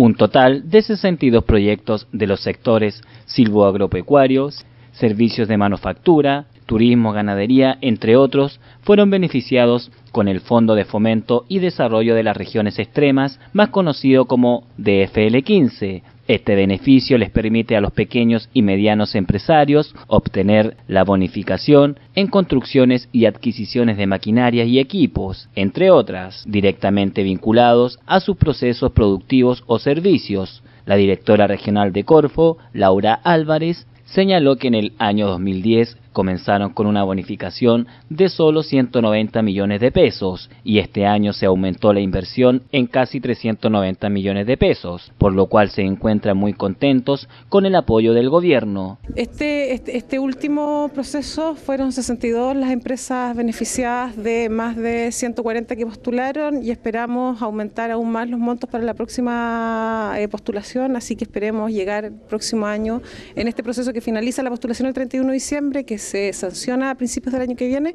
Un total de 62 proyectos de los sectores silvoagropecuarios, servicios de manufactura, turismo, ganadería, entre otros, fueron beneficiados con el Fondo de Fomento y Desarrollo de las Regiones Extremas, más conocido como DFL15. Este beneficio les permite a los pequeños y medianos empresarios obtener la bonificación en construcciones y adquisiciones de maquinaria y equipos, entre otras, directamente vinculados a sus procesos productivos o servicios. La directora regional de Corfo, Laura Álvarez, señaló que en el año 2010 comenzaron con una bonificación de solo 190 millones de pesos y este año se aumentó la inversión en casi 390 millones de pesos, por lo cual se encuentran muy contentos con el apoyo del gobierno. Este, este, este último proceso fueron 62 las empresas beneficiadas de más de 140 que postularon y esperamos aumentar aún más los montos para la próxima eh, postulación, así que esperemos llegar el próximo año en este proceso que finaliza la postulación el 31 de diciembre, que se sanciona a principios del año que viene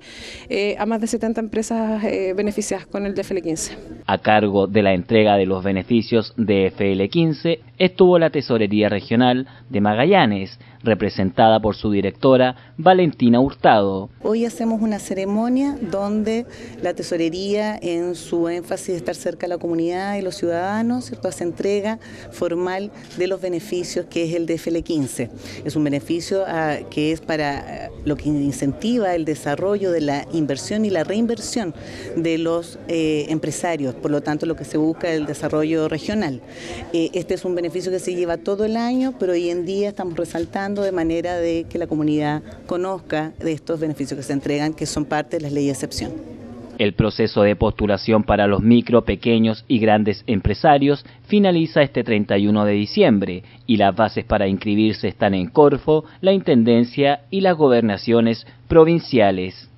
eh, a más de 70 empresas eh, beneficiadas con el DFL15. A cargo de la entrega de los beneficios de FL15 estuvo la Tesorería Regional de Magallanes, representada por su directora Valentina Hurtado. Hoy hacemos una ceremonia donde la Tesorería, en su énfasis de estar cerca de la comunidad y los ciudadanos, ¿cierto? hace entrega formal de los beneficios que es el DFL15. Es un beneficio ah, que es para ah, lo que incentiva el desarrollo de la inversión y la reinversión de los eh, empresarios, por lo tanto lo que se busca es el desarrollo regional. Eh, este es un beneficio que se lleva todo el año, pero hoy en día estamos resaltando de manera de que la comunidad conozca de estos beneficios que se entregan, que son parte de las leyes de excepción. El proceso de postulación para los micro, pequeños y grandes empresarios finaliza este 31 de diciembre y las bases para inscribirse están en Corfo, la Intendencia y las gobernaciones provinciales.